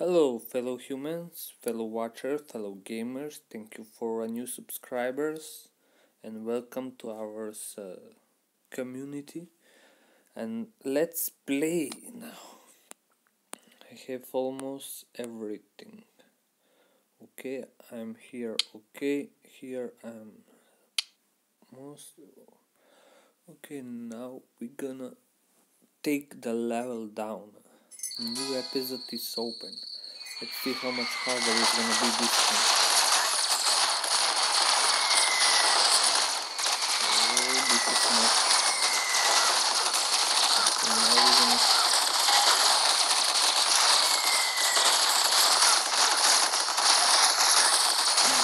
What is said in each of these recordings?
Hello, fellow humans, fellow watchers, fellow gamers. Thank you for a new subscribers and welcome to our uh, community. And let's play now. I have almost everything. Okay, I'm here. Okay, here I'm most. Okay, now we're gonna take the level down. New episode is open. Let's see how much harder it's gonna be this time. Oh, this is not. Now we're gonna.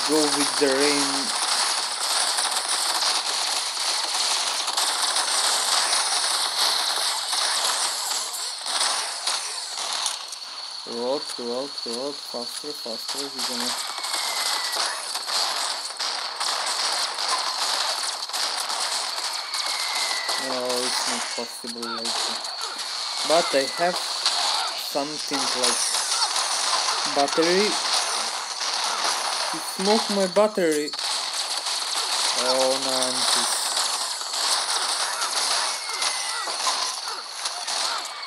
Go with the rain. Roll, roll, roll, faster, faster. We're gonna. No, it's not possible like that. But I have something like battery. You smoke my battery. Oh, Nancy.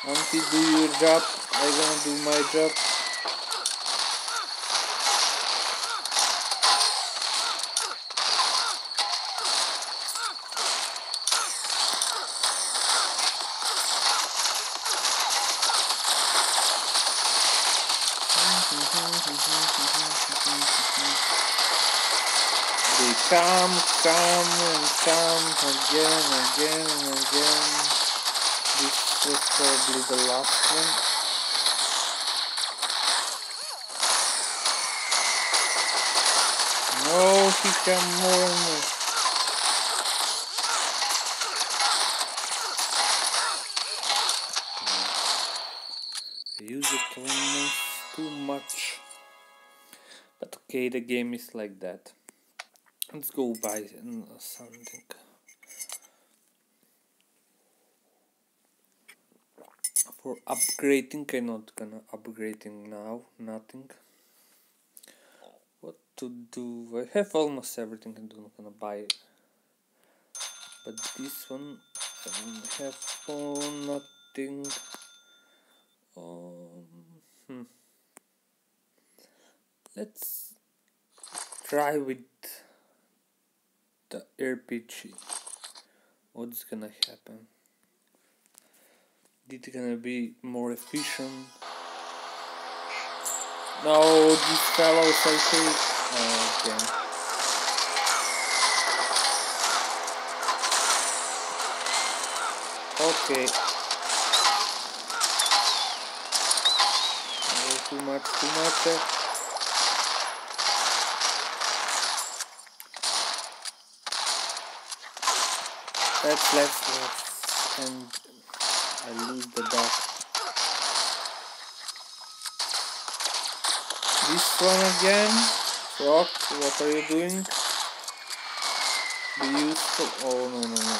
Nancy, do your job. I'm gonna do my job. They come, come, and come again, again, and again. This was probably the last one. No, he come more and more. Okay, the game is like that. Let's go buy something. For upgrading, I'm not gonna upgrading now, nothing. What to do? I have almost everything, I'm not gonna buy. But this one, I don't have oh, nothing. Um, hmm. Let's try with the RPG. What's gonna happen? Is it gonna be more efficient? No, these fellows I hate. Oh, okay. Okay. Too much, too much. Let's, let's, let's. And I lose the dog. This one again. Rock, what are you doing? Be useful. Oh, no, no, no.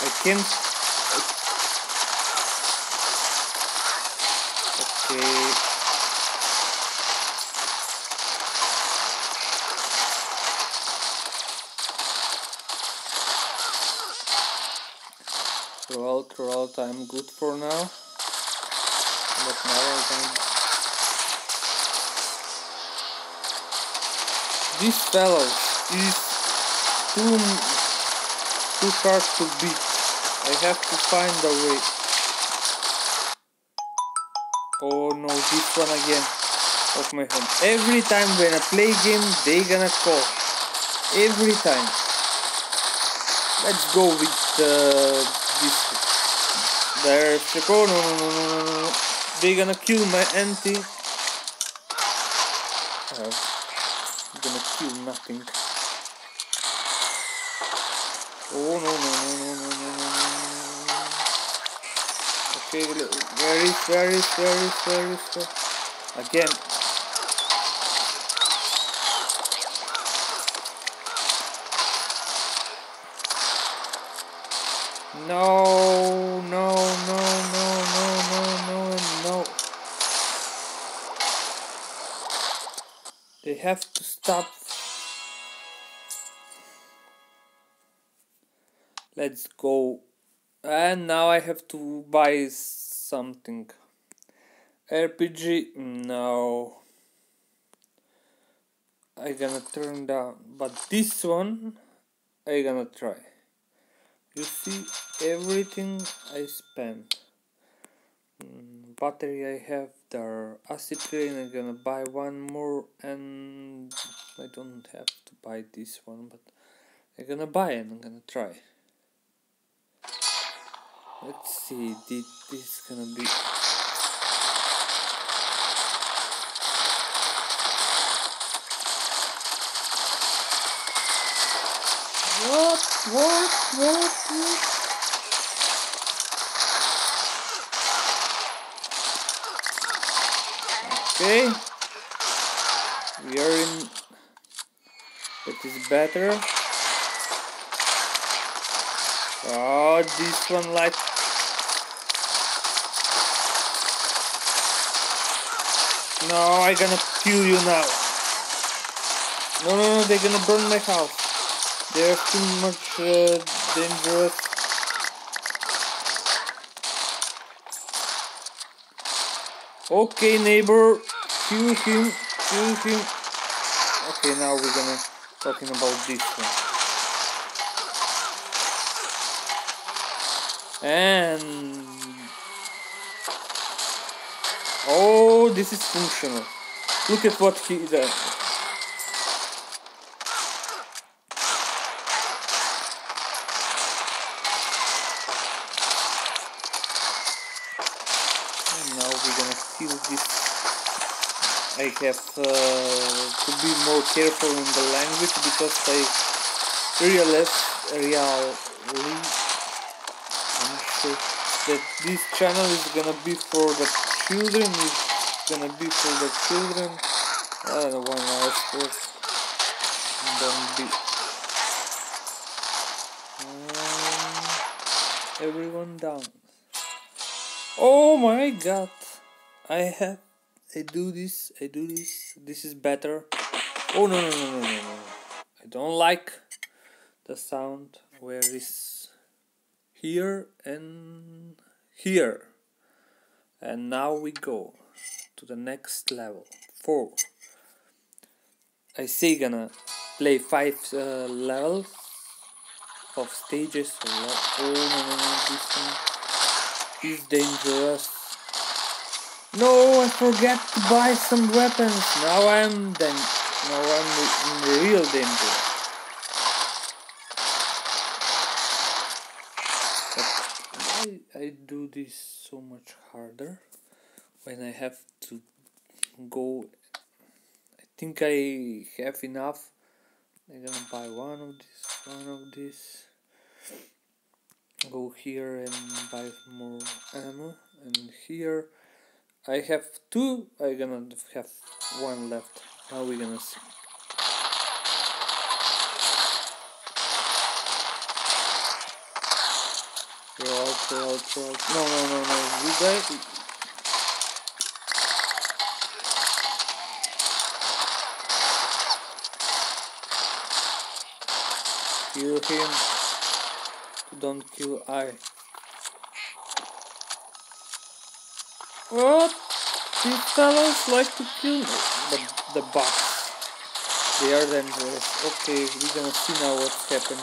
I can't. Okay. I'm good for now. But now I. This fellow is too too hard to beat. I have to find a way. Oh no, this one again of my home. Every time when I play game, they gonna call. Every time. Let's go with uh, this. There's Chicoro. They're gonna kill my auntie. Oh, I'm gonna kill nothing. Oh no no no no no no no. no Okay, look, very, very, very, very, very. Again, They have to stop. Let's go. And now I have to buy something. RPG, no. I gonna turn down, but this one I gonna try. You see everything I spent. Mm, battery I have the acid I'm gonna buy one more and I don't have to buy this one but I'm gonna buy it I'm gonna try. Let's see did this gonna be what what what what Okay. We are in that is better. Oh this one like No, I gonna kill you now. No, no, no, they're gonna burn my house. They're too much uh, dangerous. Okay, neighbor, kill him, kill him. Okay, now we're gonna talking about this one. And oh, this is functional. Look at what he does. And now we're gonna steal this. Have uh, to be more careful in the language because I realize really I'm sure that this channel is gonna be for the children. It's gonna be for the children. I don't know first. And then be um, everyone down. Oh my god. I have I do this, I do this, this is better. Oh no no no no no no. I don't like the sound where is here and here. And now we go to the next level. Four. I say gonna play five uh, levels of stages. Oh no no no this one is dangerous. No, I forget to buy some weapons. Now I'm then. Now I'm in real danger. I do this so much harder when I have to go? I think I have enough. I'm gonna buy one of this, one of this go here and buy more ammo and here I have two I gonna have one left now we're gonna see out, go out. No, no, no, no. We got Kill him don't kill I. What? These fellows like to kill me. The, the bots. They are dangerous. Okay, we're gonna see now what's happening.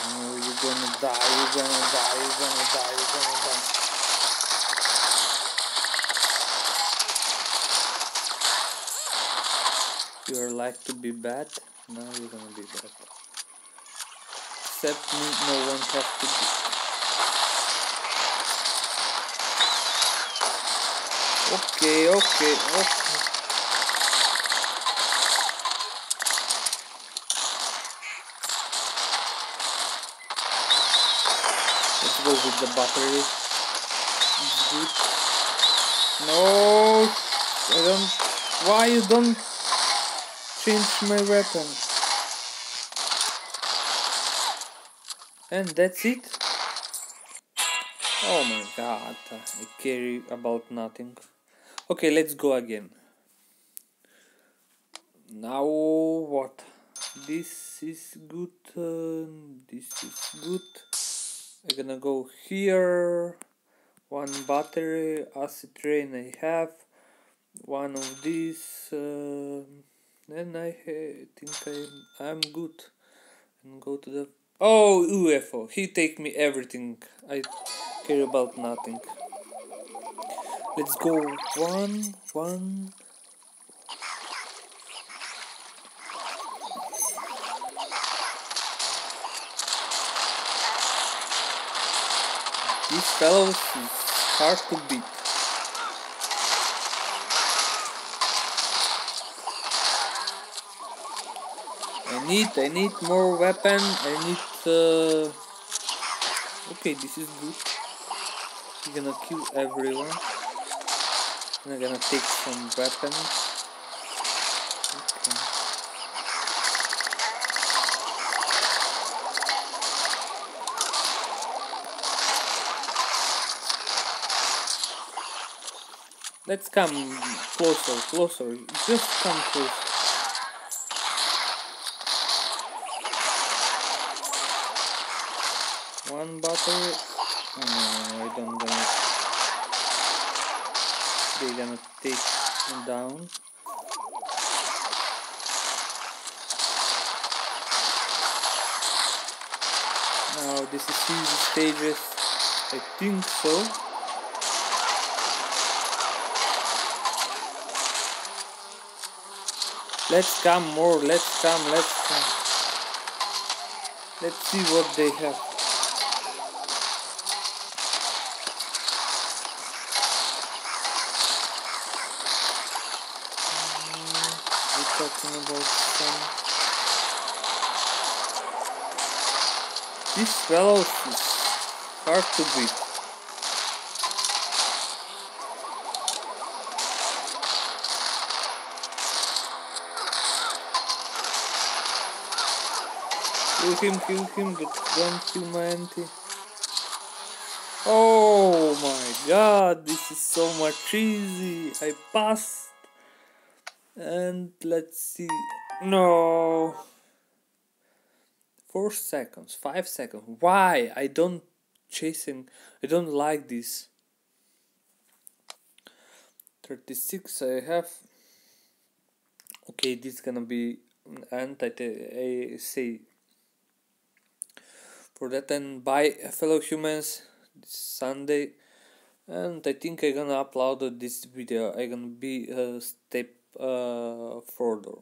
Oh, you're gonna die, you're gonna die, you're gonna die, you're gonna die. You're like to be bad, now you're gonna be bad. Except me, no one has to be. Okay, okay, okay. Let's go with the battery. No, I don't. Why you don't change my weapon. And that's it. Oh my god, I care about nothing. Okay, let's go again. Now what? This is good, uh, this is good. I'm gonna go here. One battery, acid rain I have. One of these. Uh, then I think I'm, I'm good. And go to the... Oh, UFO. He take me everything. I care about nothing. Let's go. One, one. These fellows is hard to beat. Need, I need more weapon. I need. Uh... Okay, this is good. I'm gonna kill everyone. I'm gonna take some weapons. Let's come closer, closer. Just come closer. One. Oh, uh, no, I don't gonna. They're gonna take down. Now this is easy stages. I think so. Let's come more, let's come, let's come. Let's see what they have. Mm, we're talking about some... These fellows is hard to beat. Kill him, kill him, but don't kill my auntie. Oh my god, this is so much easy. I passed. And let's see. No. Four seconds, five seconds. Why? I don't chasing. I don't like this. 36 I have. Okay, this is gonna be and I, I say for that and bye fellow humans sunday and i think i'm gonna upload this video i'm gonna be a step uh, Uh, further